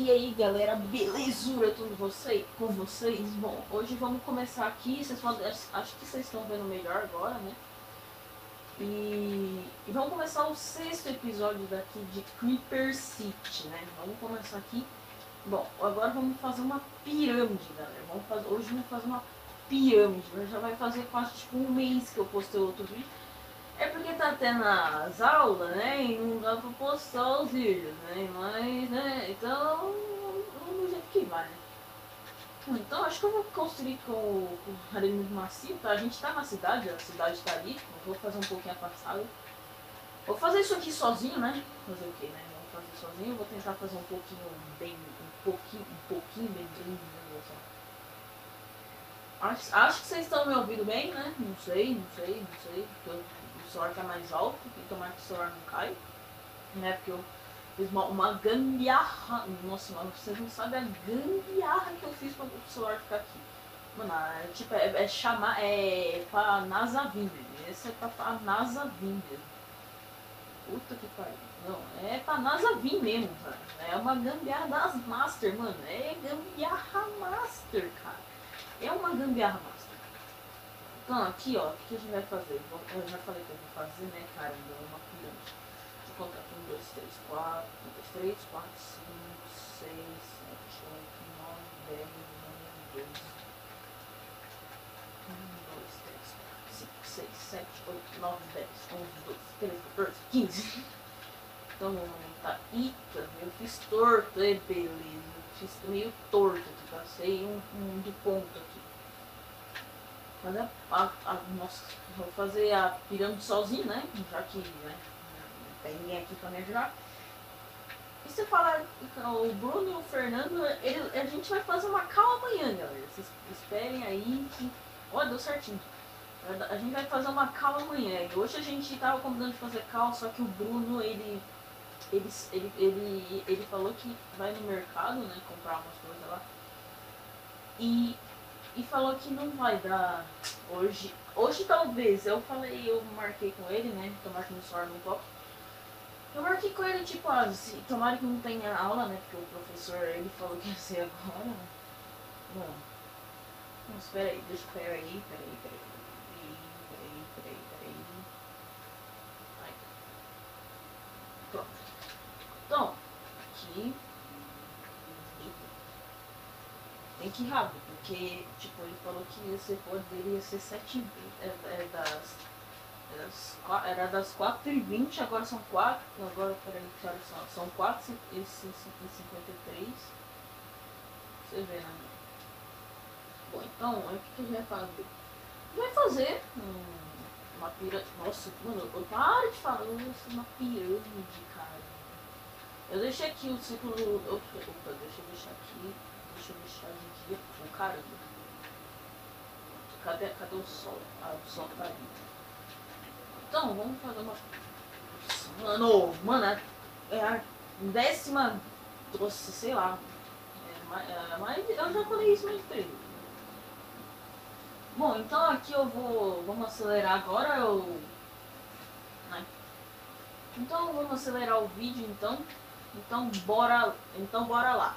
E aí galera, belezura tudo você, com vocês? Bom, hoje vamos começar aqui, vocês podem, acho que vocês estão vendo melhor agora, né? E, e vamos começar o sexto episódio daqui de Creeper City, né? Vamos começar aqui. Bom, agora vamos fazer uma pirâmide, galera. Vamos fazer, hoje vamos fazer uma pirâmide. Já vai fazer quase tipo um mês que eu postei outro vídeo. É porque tá tendo as aulas, né? E não dá pra postar os vídeos, né? Mas, né? Então, do jeito que vai, né? Então, acho que eu vou construir com, com arame macio, tá? A gente tá na cidade, a cidade tá ali. Vou fazer um pouquinho afastado. Vou fazer isso aqui sozinho, né? Fazer o quê, né? Vou fazer sozinho. Vou tentar fazer um pouquinho bem, um pouquinho, um pouquinho bem grande? Acho, acho que vocês estão me ouvindo bem, né? Não sei, não sei, não sei. O celular tá mais alto, e o celular não cai. Né? Porque eu fiz uma, uma gambiarra. Nossa, mano, vocês não sabem a gambiarra que eu fiz pra o celular ficar aqui. Mano, é, tipo, é, é chamar. É pra NASA vir. Esse é pra, pra NASA vir. Puta que pariu. Não, é pra NASA vir mesmo, cara. É uma gambiarra das Master, mano. É gambiarra Master, cara. É uma gambiarra. Então, aqui, ó, o que a gente vai fazer? Eu já falei que eu vou fazer, né, cara? Então, uma pirâmide. Deixa contar aqui. 1, 2, 3, 4. 1, 2, 3, 4, 5, 6, 7, 8, 9, 10, 11, 12. 1, 2, 3, 4, 5, 6, 7, 8, 9, 10, 11, 12, 13, 14, 15. Então vamos aumentar. Eita, eu fiz torto, é beleza. Eu fiz meio torto aqui, passei um, um de ponto aqui. Mas a, a, nossa, vou fazer a pirâmide sozinho, né? Já que né, não tem ninguém aqui pra me ajudar. E você fala, o Bruno e o Fernando, ele, a gente vai fazer uma cal amanhã, galera. Vocês esperem aí que. Ó, deu certinho. A gente vai fazer uma cal amanhã. E hoje a gente tava combinando de fazer cal, só que o Bruno, ele. Ele, ele, ele, ele falou que vai no mercado, né, comprar umas coisas lá. E, e falou que não vai dar hoje. Hoje talvez, eu falei, eu marquei com ele, né? Tomara que no celular não toque. Eu marquei com ele, tipo, ah, se, tomara que não tenha aula, né? Porque o professor, ele falou que ia ser agora. Bom. Não, espera aí, deixa, pera aí, pera aí, pera aí. Peraí, peraí, peraí, peraí. Ai. Pronto. Então, aqui. Tem que ir rápido, porque, tipo, ele falou que ser, poderia ser sete é, é das Era das 4h20, agora são 4. Agora, peraí, que horas são? São 4 e 53. Você vê, né? Bom, então, o que, que a gente vai fazer? Vai fazer um- uma pirâmide. Nossa, mano, eu para de falar isso, uma pirâmide, cara. Eu deixei aqui o. Opa, opa, deixa eu deixar aqui. Eu deixar de dia. Caramba. Cadê, cadê o sol? Ah, o sol tá ali. Então, vamos fazer uma. Mano, mano, é- a décima. Nossa, sei lá. É, é, mais, eu já falei isso mais de três. Bom, então aqui eu vou. Vamos acelerar agora. Eu. Então vamos acelerar o vídeo então. Então bora. Então bora lá.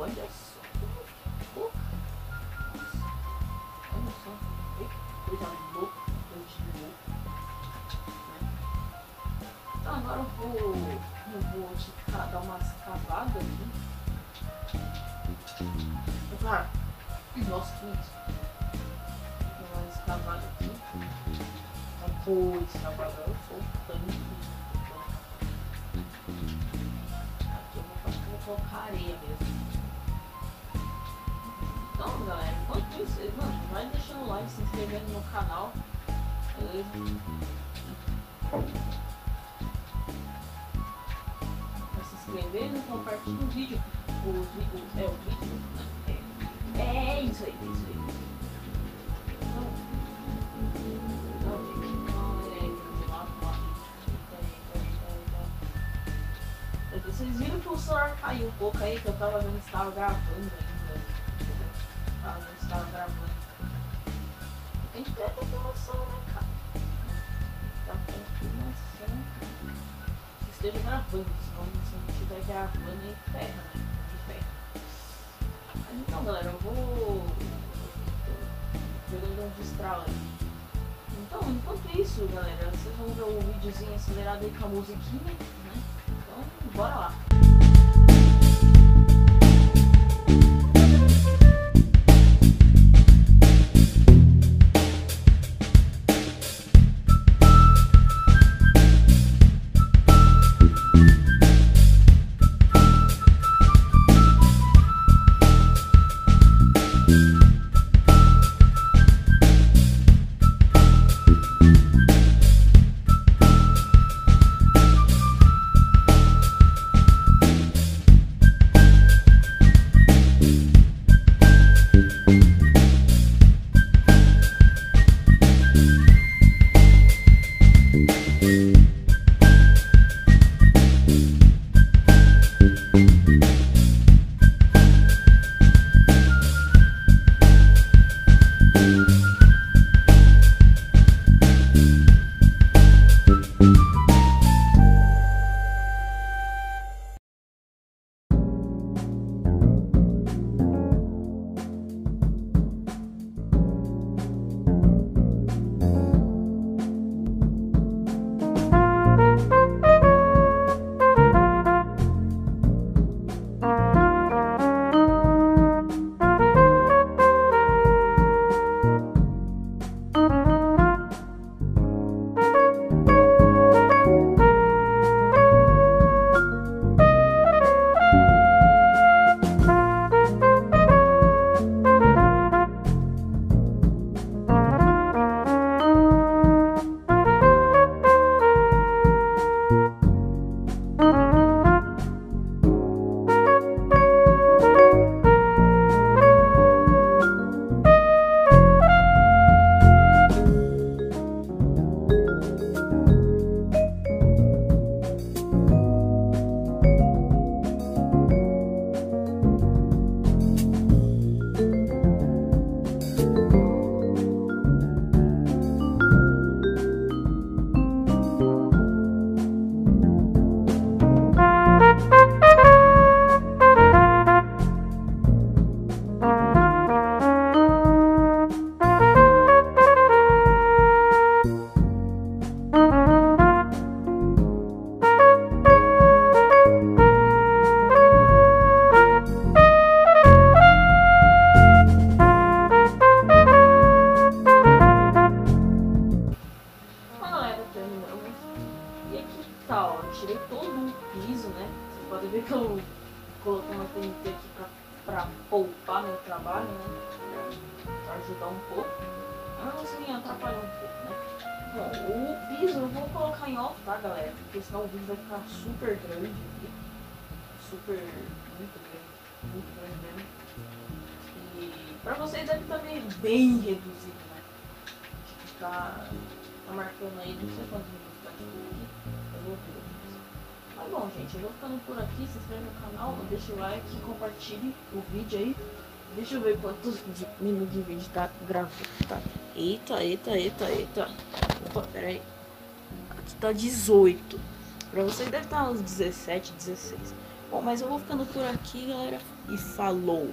Olha só como. Olha só. Coisa louca, de louco. Né? Então agora eu vou. Eu vou ca- dar umas cavadas aqui. Claro. Nossa, que isso. Vou dar uma escavada aqui. Eu sou tanque. Aqui eu vou, vou colocar areia mesmo. Então, galera, enquanto isso, mano, vai deixando o like, se inscrevendo no canal. Beleza? Vai se inscrevendo e compartilha o vídeo. Os vídeos, é o vídeo, né? É, é isso aí, é isso aí. Vocês viram que o celular caiu um pouco aí, que eu tava vendo se estava gravando ainda. Tem que ter noção, né, cara? Tá com noção. Que esteja gravando, senão se não estiver gravando aí ferra, né? Aí ferra. Mas então, galera, eu vou. Jogando um distral aí. Então, enquanto isso, galera, vocês vão ver o videozinho acelerado aí com a musiquinha, né? Então, bora lá. Meu trabalho, né? Ajudar um pouco. Mas assim, atrapalhou um pouco, né? Bom, o piso eu vou colocar em off, tá, galera? Porque senão o vídeo vai ficar super grande aqui. Super, muito grande. Muito grande mesmo. E pra vocês deve estar meio bem reduzido, né? Tipo, tá, tá marcando aí, não sei quantos minutos tá aqui. Eu vou. Mas bom, gente, eu vou ficando por aqui. Se inscreve no canal, deixa o like, compartilhe o vídeo aí. Deixa eu ver quantos minutos de vídeo tá gravando, tá? Eita, eita, eita, eita. Opa, peraí. Aqui tá 18. Pra vocês deve estar uns 17, 16. Bom, mas eu vou ficando por aqui, galera. E falou!